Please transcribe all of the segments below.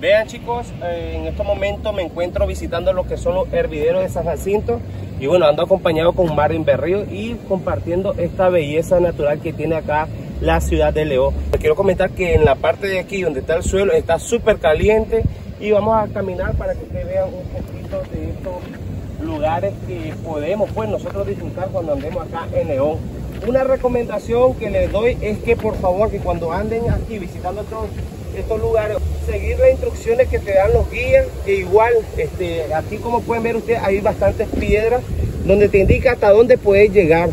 Vean chicos, eh, en estos momentos me encuentro visitando lo que son los hervideros de San Jacinto y bueno, ando acompañado con Marvin Berrío y compartiendo esta belleza natural que tiene acá la ciudad de León. Quiero comentar que en la parte de aquí donde está el suelo está súper caliente y vamos a caminar para que ustedes vean un poquito de estos lugares que podemos pues nosotros disfrutar cuando andemos acá en León. Una recomendación que les doy es que por favor que cuando anden aquí visitando estos, estos lugares seguir las instrucciones que te dan los guías, que igual, este, aquí como pueden ver ustedes, hay bastantes piedras donde te indica hasta dónde puedes llegar.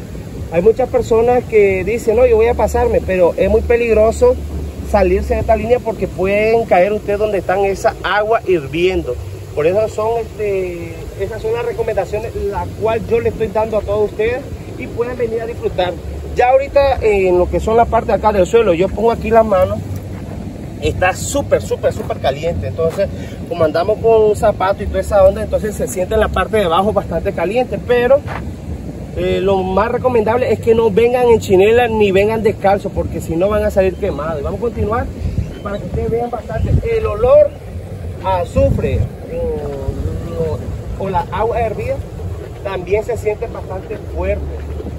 Hay muchas personas que dicen, no, yo voy a pasarme, pero es muy peligroso salirse de esta línea porque pueden caer ustedes donde están esa agua hirviendo. Por eso son, este, esas son las recomendaciones, la cual yo le estoy dando a todos ustedes y pueden venir a disfrutar. Ya ahorita en lo que son la parte de acá del suelo, yo pongo aquí las manos está súper, súper, súper caliente. Entonces, como andamos con un zapato y toda esa onda, entonces se siente en la parte de abajo bastante caliente. Pero eh, lo más recomendable es que no vengan en chinela ni vengan descalzos, porque si no van a salir quemados. Y vamos a continuar para que ustedes vean bastante. El olor a azufre o, o la agua hervida también se siente bastante fuerte.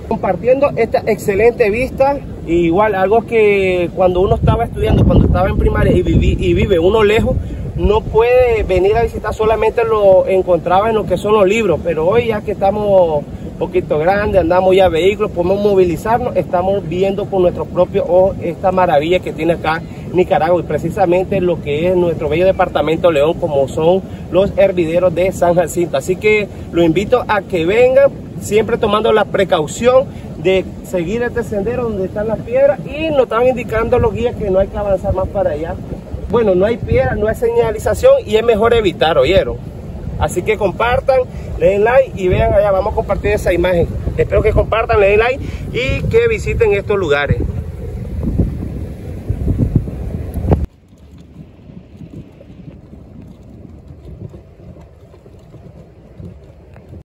Compartiendo esta excelente vista igual, algo que cuando uno estaba estudiando, cuando estaba en primaria y, vive uno lejos, no puede venir a visitar, solamente lo encontraba en lo que son los libros, pero hoy ya que estamos un poquito grandes, andamos ya vehículos, podemos movilizarnos, estamos viendo con nuestros propios ojos esta maravilla que tiene acá Nicaragua y precisamente lo que es nuestro bello departamento León, como son los hervideros de San Jacinto. Así que lo invito a que vengan, siempre tomando la precaución de seguir este sendero donde están las piedras y nos están indicando los guías que no hay que avanzar más para allá. Bueno, no hay piedras, no hay señalización y es mejor evitar, ¿oyeron? Así que compartan, le den like y vean allá, vamos a compartir esa imagen. Espero que compartan, le den like y que visiten estos lugares.